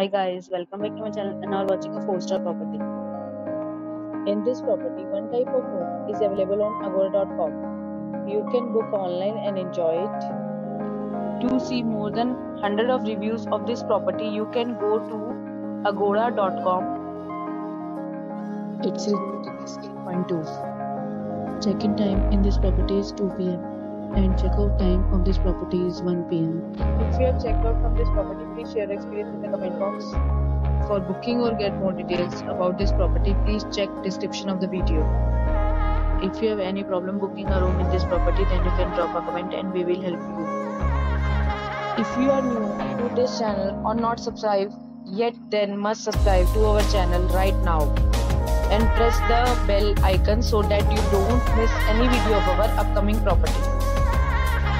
Hi guys, welcome back to my channel and now watching a 4 star property. In this property, one type of room is available on agoda.com. You can book online and enjoy it. To see more than 100 of reviews of this property, you can go to agoda.com. Its rating is 8.2. Check-in time in this property is 2 pm and check-out time of this property is 1 pm. If you have checked out from this property, please share your experience in the comment box. For booking or get more details about this property, please check description of the video. If you have any problem booking a room in this property, then you can drop a comment and we will help you. If you are new to this channel or not subscribed yet, then must subscribe to our channel right now and press the bell icon so that you don't miss any video of our upcoming property.